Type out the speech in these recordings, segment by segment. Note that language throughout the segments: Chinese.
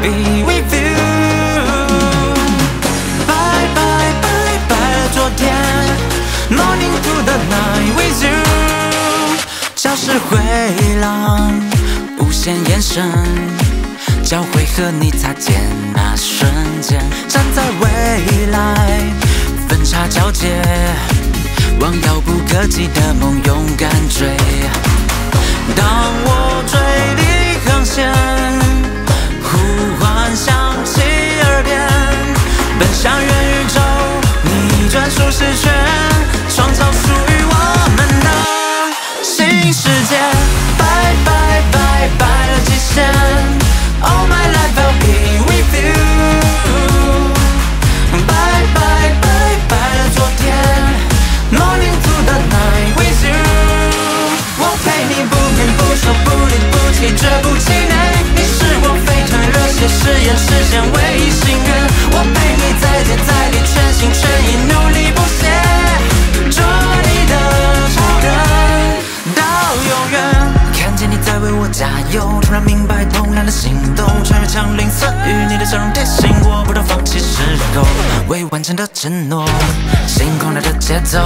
be with you。拜拜拜拜昨天，Morning to the night with you。教室回廊，无限延伸，交汇和你擦肩那瞬间，站在未来，分叉交界，往遥不可及的梦勇敢追。离不弃，绝不气馁。你是我沸腾热血誓言实现唯一心愿。我陪你再接再厉，全心全意努力不懈，做你的超人到永远。看见你在为我加油，突然明白怦然的心动，穿越枪林色雨，你的笑容提醒我不断放弃时候，未完成的承诺，星空来的节奏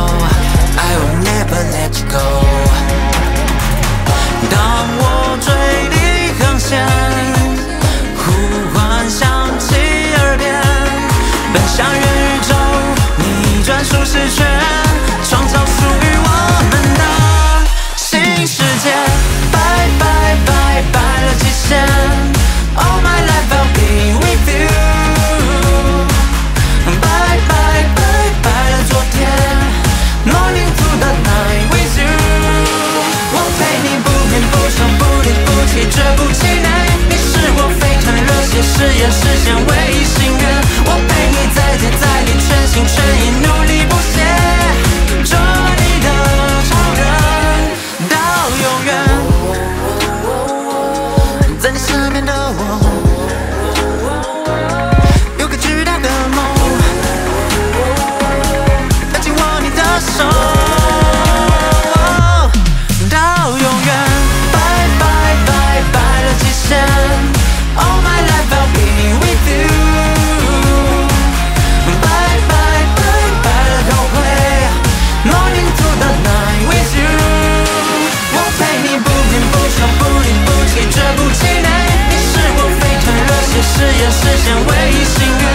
实现唯一心愿